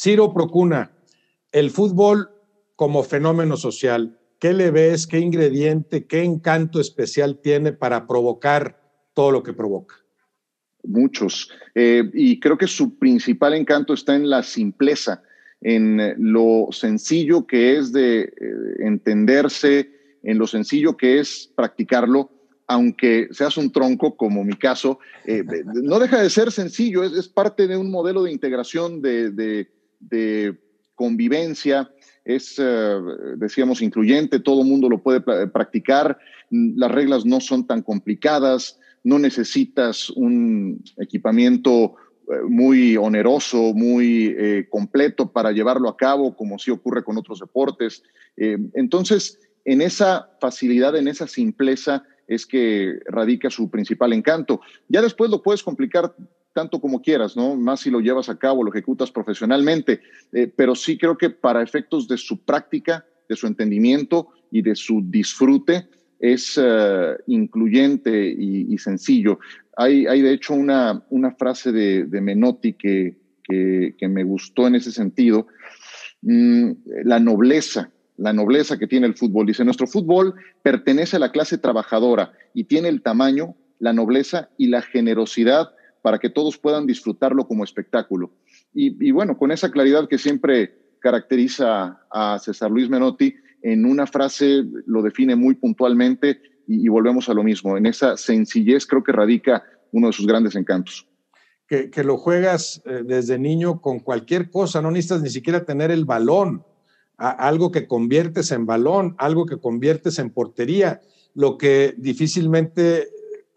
Ciro Procuna, el fútbol como fenómeno social, ¿qué le ves, qué ingrediente, qué encanto especial tiene para provocar todo lo que provoca? Muchos. Eh, y creo que su principal encanto está en la simpleza, en lo sencillo que es de eh, entenderse, en lo sencillo que es practicarlo, aunque seas un tronco, como mi caso, eh, no deja de ser sencillo, es, parte de un modelo de integración, de, convivencia, es, eh, decíamos, incluyente, todo mundo lo puede practicar, las reglas no son tan complicadas, no necesitas un equipamiento eh, muy oneroso, muy completo para llevarlo a cabo, como sí ocurre con otros deportes. entonces, en esa facilidad, en esa simpleza, es que radica su principal encanto. Ya después lo puedes complicar tanto como quieras, ¿no? Más si lo llevas a cabo, lo ejecutas profesionalmente, eh, pero sí creo que para efectos de su práctica, de su entendimiento y de su disfrute, es eh, incluyente y, sencillo. Hay, hay, de hecho una, una frase de, Menotti que, que, me gustó en ese sentido, mm, la nobleza la nobleza que tiene el fútbol. Dice, nuestro fútbol pertenece a la clase trabajadora y tiene el tamaño, la nobleza y la generosidad para que todos puedan disfrutarlo como espectáculo. Y, bueno, con esa claridad que siempre caracteriza a César Luis Menotti, en una frase lo define muy puntualmente y, volvemos a lo mismo. En esa sencillez creo que radica uno de sus grandes encantos. Que, lo juegas eh, desde niño con cualquier cosa, no necesitas ni siquiera tener el balón algo que conviertes en balón, algo que conviertes en portería, lo que difícilmente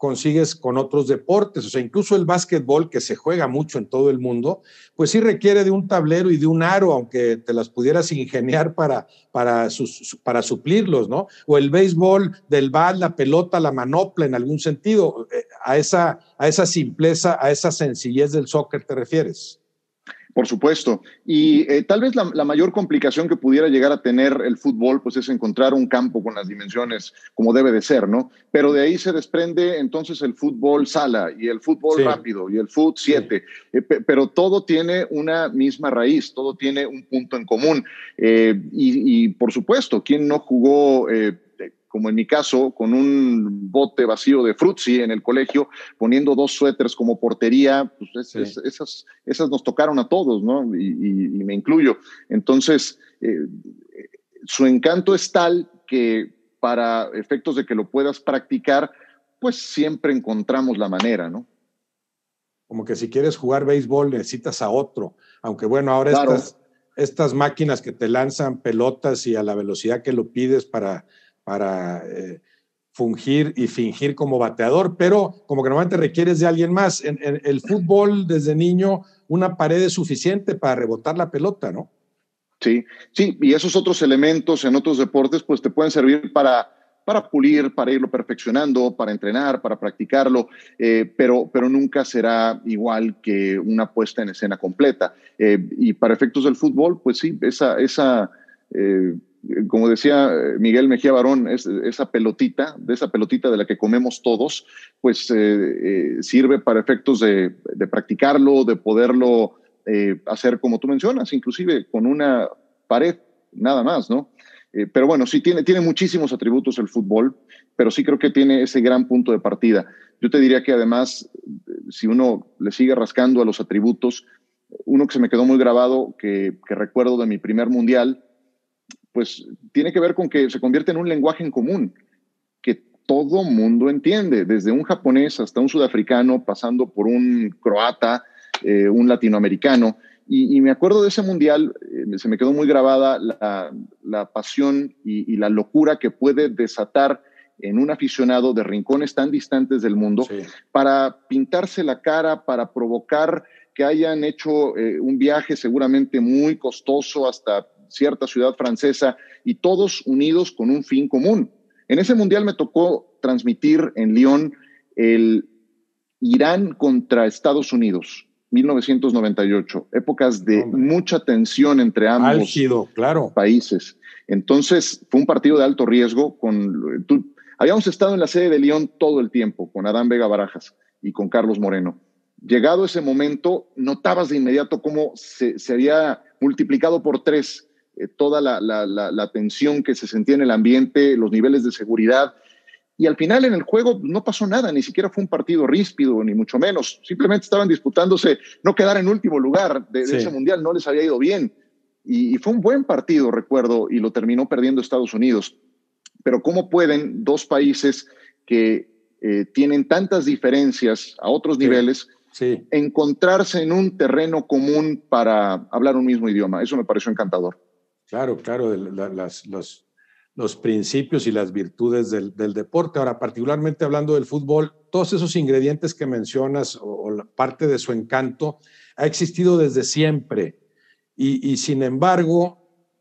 consigues con otros deportes. O sea, incluso el básquetbol, que se juega mucho en todo el mundo, pues sí requiere de un tablero y de un aro, aunque te las pudieras ingeniar para, para, para suplirlos, ¿no? O el béisbol del bat, la pelota, la manopla, en algún sentido. Eh, a esa, a esa simpleza, a esa sencillez del soccer te refieres. Por supuesto. Y eh, tal vez la, mayor complicación que pudiera llegar a tener el fútbol, pues es encontrar un campo con las dimensiones como debe de ser, ¿no? Pero de ahí se desprende entonces el fútbol sala y el fútbol rápido y el fútbol 7. Eh, pero todo tiene una misma raíz, todo tiene un punto en común. Eh, y, y, por supuesto, ¿quién no jugó como en mi caso, con un bote vacío de frutzi en el colegio, poniendo dos suéteres como portería, pues esas, esas nos tocaron a todos, ¿no? Y, me incluyo. Entonces, eh, su encanto es tal que para efectos de que lo puedas practicar, pues siempre encontramos la manera, ¿no? Como que si quieres jugar béisbol necesitas a otro, aunque bueno, ahora estas, estas máquinas que te lanzan pelotas y a la velocidad que lo pides para para eh, fungir y fingir como bateador, pero como que normalmente requieres de alguien más. En, el fútbol, desde niño, una pared es suficiente para rebotar la pelota, ¿no? Sí, sí, y esos otros elementos en otros deportes, pues te pueden servir para, para pulir, para irlo perfeccionando, para entrenar, para practicarlo, eh, pero, pero nunca será igual que una puesta en escena completa. Eh, y para efectos del fútbol, pues sí, esa, esa como decía eh, Miguel Mejía Barón, esa pelotita, de esa pelotita de la que comemos todos, pues eh, eh, sirve para efectos de, practicarlo, de poderlo hacer como tú mencionas, inclusive con una pared, nada más, ¿no? pero bueno, sí tiene, tiene muchísimos atributos el fútbol, pero sí creo que tiene ese gran punto de partida. Yo te diría que además, si uno le sigue rascando a los atributos, uno que se me quedó muy grabado, que, que recuerdo de mi primer mundial, pues tiene que ver con que se convierte en un lenguaje en común que todo mundo entiende, desde un japonés hasta un sudafricano, pasando por un croata, eh, un latinoamericano. Y, me acuerdo de ese mundial, eh, se me quedó muy grabada la, pasión y, la locura que puede desatar en un aficionado de rincones tan distantes del mundo para pintarse la cara, para provocar que hayan hecho eh, un viaje seguramente muy costoso hasta cierta ciudad francesa y todos unidos con un fin común. En ese mundial me tocó transmitir en Lyon el Irán contra Estados Unidos, 1998, épocas de mucha tensión entre ambos claro. países. Entonces fue un partido de alto riesgo. Con, habíamos estado en la sede de Lyon todo el tiempo con Adán Vega Barajas y con Carlos Moreno. llegado ese momento, notabas de inmediato cómo se, había multiplicado por tres eh, toda la, tensión que se sentía en el ambiente, los niveles de seguridad. Y al final en el juego no pasó nada, ni siquiera fue un partido ríspido, ni mucho menos. Simplemente estaban disputándose no quedar en último lugar de, ese mundial, no les había ido bien. Y, fue un buen partido, recuerdo, y lo terminó perdiendo Estados Unidos. Pero ¿cómo pueden dos países que eh, tienen tantas diferencias a otros niveles encontrarse en un terreno común para hablar un mismo idioma? Eso me pareció encantador. Claro, claro, los, los, principios y las virtudes del, deporte. Ahora, particularmente hablando del fútbol, todos esos ingredientes que mencionas o, parte de su encanto ha existido desde siempre y, sin embargo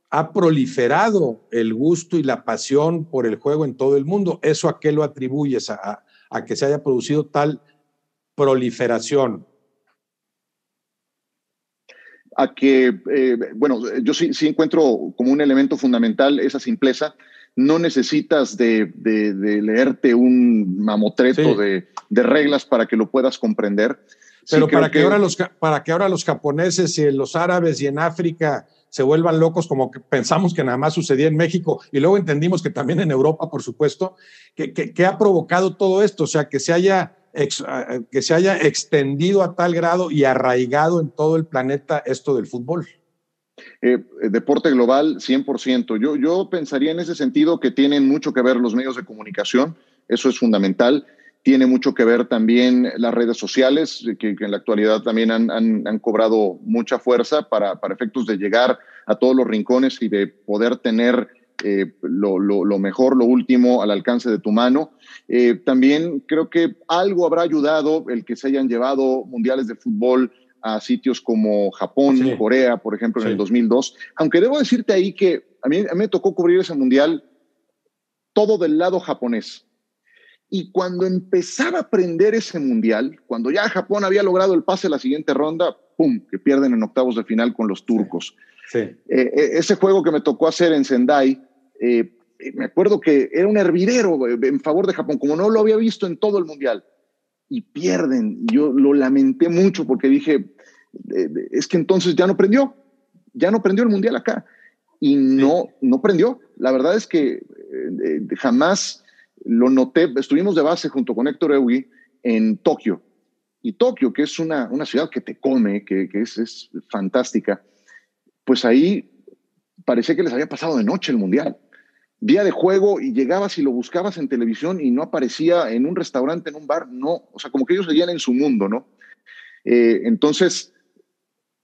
ha proliferado el gusto y la pasión por el juego en todo el mundo. ¿Eso a qué lo atribuyes? A, a que se haya producido tal proliferación. A que, eh, bueno, yo sí, sí, encuentro como un elemento fundamental esa simpleza. No necesitas de, leerte un mamotreto de, reglas para que lo puedas comprender. Pero para, que, ahora los, para que ahora los japoneses y los árabes y en África se vuelvan locos como que pensamos que nada más sucedía en México y luego entendimos que también en Europa, por supuesto, que, que, ha provocado todo esto, o sea, que se haya que se haya extendido a tal grado y arraigado en todo el planeta esto del fútbol. Eh, deporte global, 100%. Yo, yo pensaría en ese sentido que tienen mucho que ver los medios de comunicación, eso es fundamental tiene mucho que ver también las redes sociales, que, en la actualidad también han, han, cobrado mucha fuerza para, para, efectos de llegar a todos los rincones y de poder tener eh, lo, lo, mejor, lo último al alcance de tu mano. Eh, también creo que algo habrá ayudado el que se hayan llevado mundiales de fútbol a sitios como Japón, y Corea, por ejemplo, en el 2002. Aunque debo decirte ahí que a mí, a mí me tocó cubrir ese mundial todo del lado japonés y cuando empezaba a aprender ese mundial, cuando ya Japón había logrado el pase a la siguiente ronda, ¡pum!, que pierden en octavos de final con los turcos. Sí. Eh, eh, ese juego que me tocó hacer en Sendai, eh, me acuerdo que era un hervidero en favor de Japón, como no lo había visto en todo el mundial. Y pierden. Yo lo lamenté mucho porque dije, es que entonces ya no prendió, ya no prendió el mundial acá. Y no, no prendió. La verdad es que jamás lo noté, estuvimos de base junto con Héctor Eugui en Tokio. Y Tokio, que es una, una ciudad que te come, que, que es, es, fantástica, pues ahí parecía que les había pasado de noche el Mundial. Día de juego y llegabas y lo buscabas en televisión y no aparecía en un restaurante, en un bar, no. O sea, como que ellos seguían en su mundo, ¿no? Eh, entonces,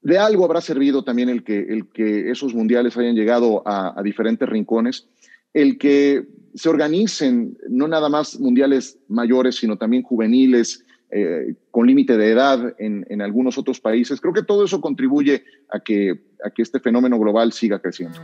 de algo habrá servido también el que, el que esos mundiales hayan llegado a, a diferentes rincones, el que se organicen no nada más mundiales mayores, sino también juveniles, eh, con límite de edad en, algunos otros países. Creo que todo eso contribuye a que, a que este fenómeno global siga creciendo.